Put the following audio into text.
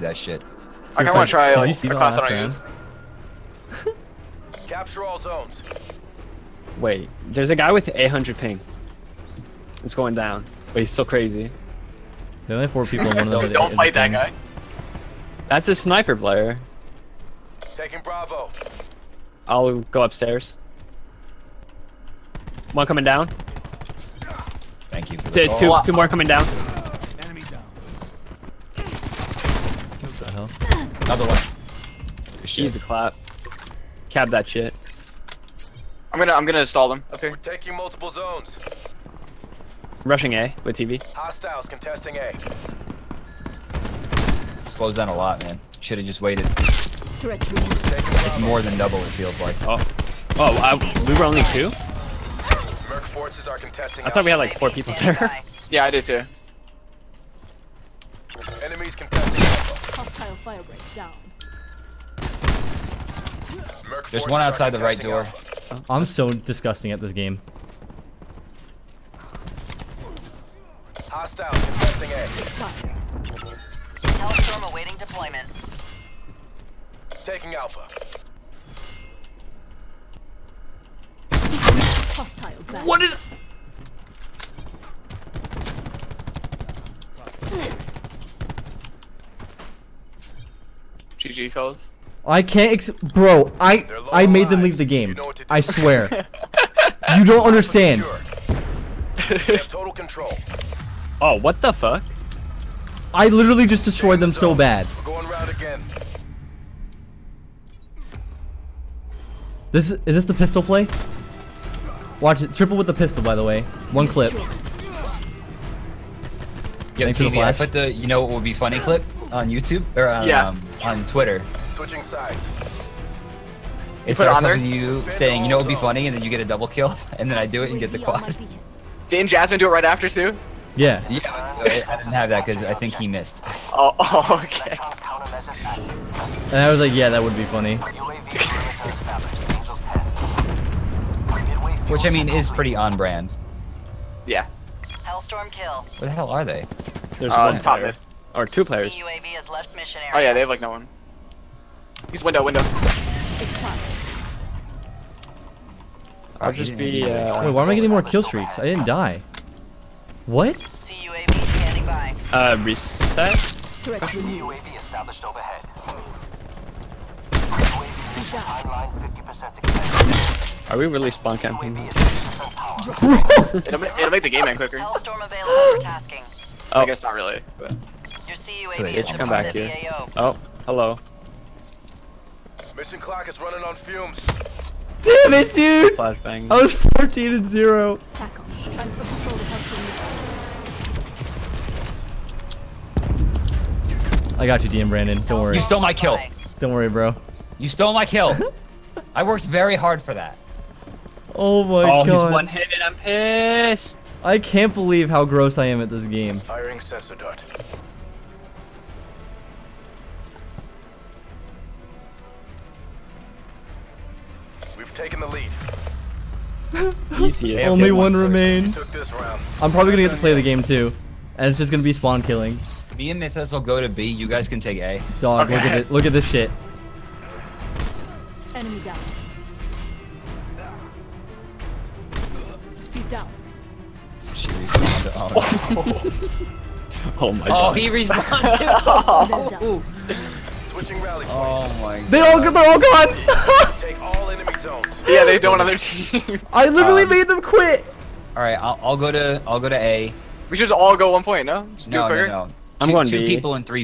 that shit. I kind of want to try Did like, you see a the class I last don't use. Capture all zones. Wait, there's a guy with 800 ping. It's going down, but he's still crazy. There are only four people. and One of them Don't fight that guy. That's a sniper player. Taking Bravo. I'll go upstairs. One coming down. Thank you for the Two, two, two more coming down. What the hell? Another one. Easy clap. Cab that shit. I'm gonna I'm gonna install them up here. We're taking multiple zones. Rushing A with TV. Hostiles contesting A. Slows down a lot, man. Should have just waited. Threat removed. Taking It's more than double. It feels like. Oh, oh, I, we were only two. Merc forces are contesting I thought we had like four people there. Yeah, I did too. Enemies contesting Alpha. Hostile firebreak down. There's one outside the right door. I'm so disgusting at this game. Hostiles contesting A. Expired. Hellstorm awaiting deployment. Taking Alpha. Hostile back. What is? GG fellas. I can't, ex bro. I I made them leave the game. You know what to do. I swear. you don't understand. Secure. We have total control. Oh, what the fuck? I literally just destroyed them so bad. We're going round again. This is this the pistol play? Watch it. Triple with the pistol, by the way. One clip. Destroyed. Yo, Thanks for the TV, I put the, you know what would be funny clip on YouTube or on, Yeah. um, on Twitter. Switching sides. It put it starts on with you saying, you know it'd be funny, and then you get a double kill, and then I do it and get the UAV on my quad. beacon. Didn't Jasmine do it right after too? Yeah. Yeah, I I didn't have that because I think he missed. Oh, oh okay. And I was like, yeah, that would be funny. Which I mean is pretty on brand. Yeah. Hellstorm kill. Where the hell are they? There's Uh, one top player. mid. Or two players. CUAV has left mission area. Oh yeah, they have like no one. He's window, window. Expired. I'll just didn't be, uh, Wait, why am I getting more kill streaks? I didn't die. What? CUAV standing by. Uh, reset? Threat removed. He's down. Are we really spawn camping? It'll, ma- it'll make the game end quicker. Hellstorm available for tasking. Oh. I guess not really. But. Your So CUAV they is come back here. AO. Oh, hello. Mission clock is running on fumes. Damn it, dude! Flashbang. I was 14 and 0. TACOM. Transfer control to Hellstorm. I got you, DM Brandon. Don't worry. You stole my kill. Don't worry, bro. You stole my kill. I worked very hard for that. Oh my oh, god. he's one hit and I'm pissed. I can't believe how gross I am at this game. Firing sensor dart. We've taken the lead. Easy Only shit. one remains. took this round. I'm probably gonna get to play the game too. And it's just gonna be spawn killing. Me and Mythos will go to B. You guys can take A. Dog, look at it. Look at this shit. Enemy down. He's down. She respawned. Oh, Oh my oh, god. oh he respawned. too. They're down. Switching rally oh my. They all they're all gone. Take all enemy zones. Yeah, they don't on their team. I literally Um, made them quit. All right, I'll, I'll go to I'll go to A. we should just all go one point, no? Just do it No, no, no. I'm two, going two B. people and three